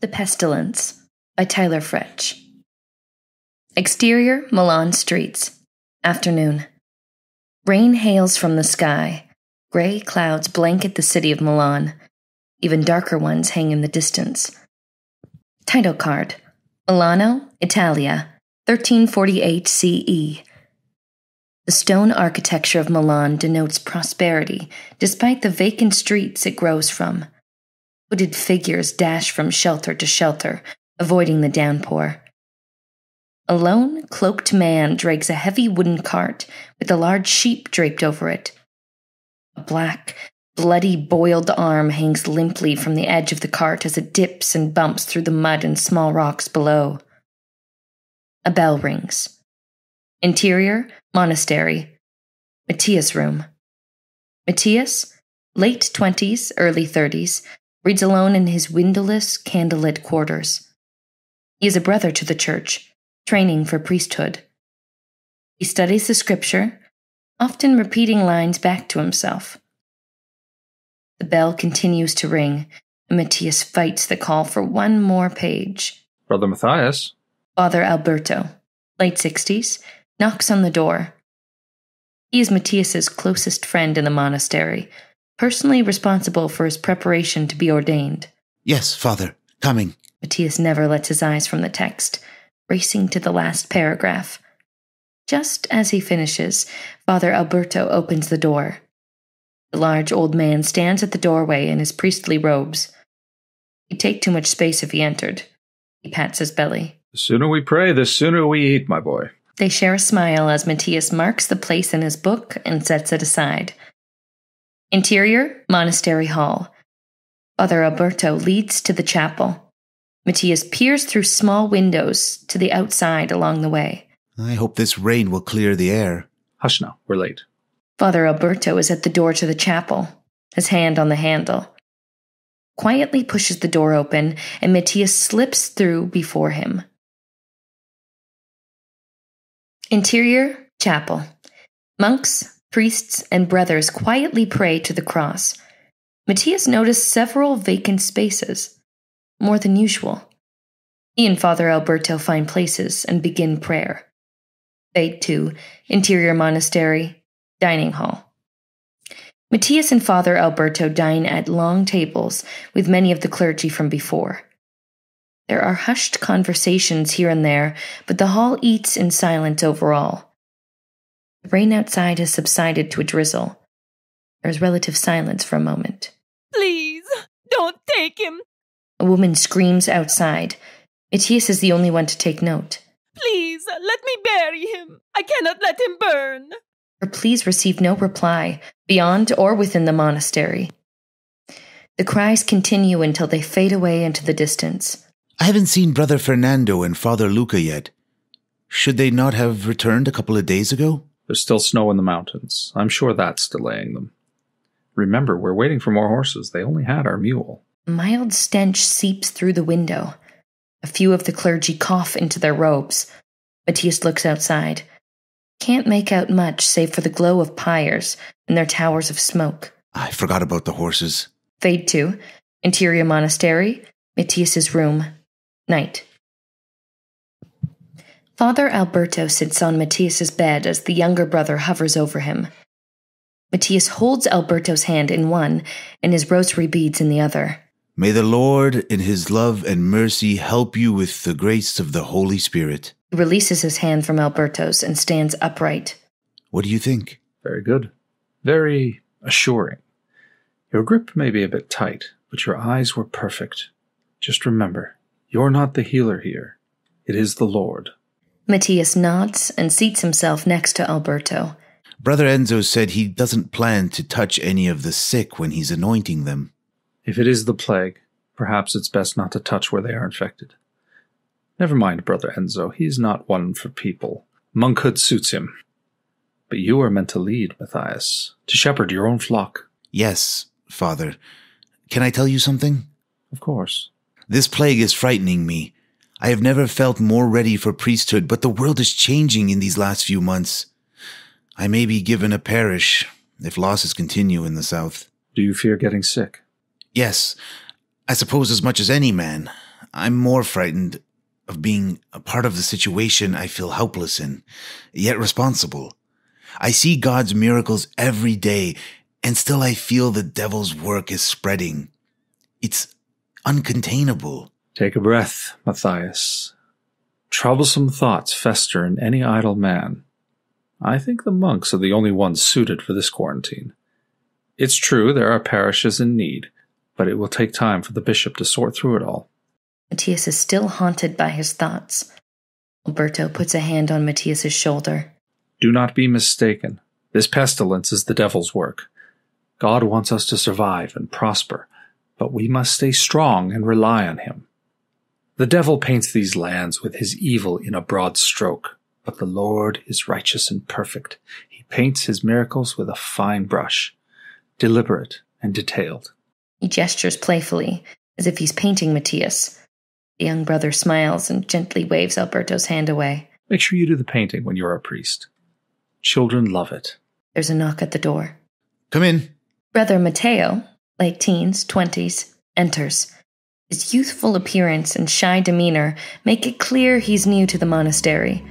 The Pestilence by Tyler Frech. Exterior Milan streets. Afternoon. Rain hails from the sky. Gray clouds blanket the city of Milan. Even darker ones hang in the distance. Title card Milano, Italia, 1348 CE. The stone architecture of Milan denotes prosperity, despite the vacant streets it grows from. Hooded figures dash from shelter to shelter, avoiding the downpour. A lone, cloaked man drags a heavy wooden cart with a large sheep draped over it. A black, bloody, boiled arm hangs limply from the edge of the cart as it dips and bumps through the mud and small rocks below. A bell rings. Interior, monastery. Matthias room. Matthias, late 20s, early 30s, reads alone in his windowless, candlelit quarters. He is a brother to the church, training for priesthood. He studies the scripture, often repeating lines back to himself. The bell continues to ring, and Matthias fights the call for one more page. Brother Matthias. Father Alberto, late 60s, knocks on the door. He is Matthias's closest friend in the monastery, personally responsible for his preparation to be ordained. Yes, Father, coming. Matthias never lets his eyes from the text, racing to the last paragraph. Just as he finishes, Father Alberto opens the door. The large old man stands at the doorway in his priestly robes. He'd take too much space if he entered. He pats his belly. The sooner we pray, the sooner we eat, my boy. They share a smile as Matthias marks the place in his book and sets it aside. Interior, Monastery Hall. Father Alberto leads to the chapel. Matthias peers through small windows to the outside along the way. I hope this rain will clear the air. Hush now, we're late. Father Alberto is at the door to the chapel, his hand on the handle. Quietly pushes the door open, and Matthias slips through before him. Interior Chapel. Monks, priests, and brothers quietly pray to the cross. Matthias noticed several vacant spaces, more than usual. He and Father Alberto find places and begin prayer. Fade to Interior Monastery, Dining Hall. Matthias and Father Alberto dine at long tables with many of the clergy from before. There are hushed conversations here and there, but the hall eats in silence overall. The rain outside has subsided to a drizzle. There is relative silence for a moment. Please, don't take him. A woman screams outside. Matthias is the only one to take note. Please, let me bury him. I cannot let him burn. Her pleas receive no reply, beyond or within the monastery. The cries continue until they fade away into the distance. I haven't seen Brother Fernando and Father Luca yet. Should they not have returned a couple of days ago? There's still snow in the mountains. I'm sure that's delaying them. Remember, we're waiting for more horses. They only had our mule. Mild stench seeps through the window. A few of the clergy cough into their robes. Matthias looks outside. Can't make out much save for the glow of pyres and their towers of smoke. I forgot about the horses. Fade to Interior Monastery, Matthias's room. Night. Father Alberto sits on Matthias's bed as the younger brother hovers over him. Matthias holds Alberto's hand in one and his rosary beads in the other. May the Lord, in his love and mercy, help you with the grace of the Holy Spirit. He releases his hand from Alberto's and stands upright. What do you think? Very good. Very assuring. Your grip may be a bit tight, but your eyes were perfect. Just remember, you're not the healer here. It is the Lord. Matthias nods and seats himself next to Alberto. Brother Enzo said he doesn't plan to touch any of the sick when he's anointing them. If it is the plague, perhaps it's best not to touch where they are infected. Never mind, Brother Enzo, he's not one for people. Monkhood suits him. But you are meant to lead, Matthias, to shepherd your own flock. Yes, Father. Can I tell you something? Of course. This plague is frightening me. I have never felt more ready for priesthood, but the world is changing in these last few months. I may be given a parish if losses continue in the south. Do you fear getting sick? Yes, I suppose as much as any man. I'm more frightened of being a part of the situation I feel helpless in, yet responsible. I see God's miracles every day, and still I feel the devil's work is spreading. It's uncontainable. Take a breath, Matthias. Troublesome thoughts fester in any idle man. I think the monks are the only ones suited for this quarantine. It's true there are parishes in need, but it will take time for the bishop to sort through it all. Matthias is still haunted by his thoughts. Alberto puts a hand on Matthias's shoulder. Do not be mistaken. This pestilence is the devil's work. God wants us to survive and prosper, but we must stay strong and rely on him. The devil paints these lands with his evil in a broad stroke, but the Lord is righteous and perfect. He paints his miracles with a fine brush, deliberate and detailed. He gestures playfully, as if he's painting Matthias. The young brother smiles and gently waves Alberto's hand away. Make sure you do the painting when you're a priest. Children love it. There's a knock at the door. Come in. Brother Matteo, late teens, twenties, enters. His youthful appearance and shy demeanor make it clear he's new to the monastery.